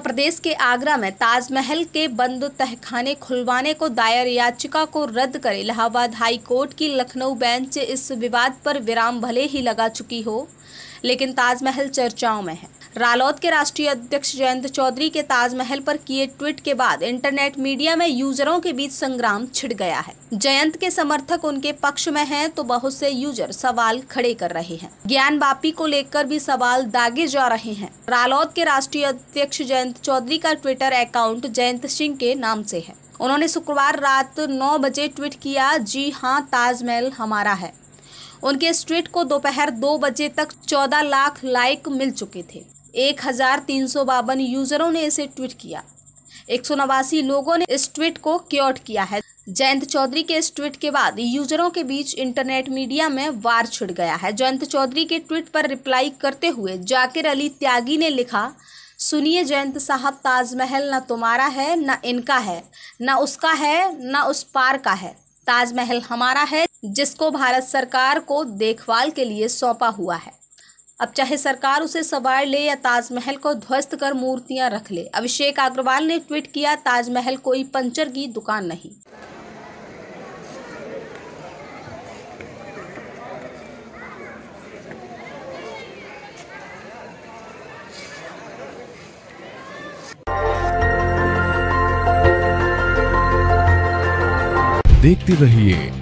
प्रदेश के आगरा में ताजमहल के बंद तहखाने खुलवाने को दायर याचिका को रद्द कर इलाहाबाद हाई कोर्ट की लखनऊ बेंच इस विवाद पर विराम भले ही लगा चुकी हो। लेकिन ताजमहल चर्चाओं में है। रालोद के राष्ट्रीय अध्यक्ष जयंत चौधरी के ताजमहल पर किए ट्वीट के बाद इंटरनेट मीडिया में यूजरों के बीच संग्राम छिड़ गया है। जयंत के समर्थक उनके पक्ष में हैं तो बहुत से यूज़र सवाल खड़े कर रहे हैं। ज्ञान बापी को लेकर भी सवाल दागे जा रहे हैं। रालोद के राष्ट्रीय अध्यक्ष जयंत चौधरी का ट्विटर अकाउंट जयंत सिंह के नाम से है। उन्होंने शुक्रवार रात नौ बजे ट्वीट किया, जी हाँ ताजमहल हमारा है। उनके इस ट्वीट को दोपहर दो बजे तक चौदह लाख लाइक मिल चुके थे। एक हज़ार तीन सौ बावन यूजरों ने इसे ट्वीट किया। एक सौ नवासी लोगों ने इस ट्वीट को क्योट किया है। जयंत चौधरी के इस ट्वीट के बाद यूजरों के बीच इंटरनेट मीडिया में वार छिड़ गया है। जयंत चौधरी के ट्वीट पर रिप्लाई करते हुए जाकिर अली त्यागी ने लिखा, सुनिए जयंत साहब, ताजमहल न तुम्हारा है, न इनका है, न उसका है, न उस पार का है। ताजमहल हमारा है जिसको भारत सरकार को देखभाल के लिए सौंपा हुआ है। अब चाहे सरकार उसे सवार ले या ताजमहल को ध्वस्त कर मूर्तियाँ रख ले, अभिषेक अग्रवाल ने ट्वीट किया, ताजमहल कोई पंचर की दुकान नहीं। देखते रहिए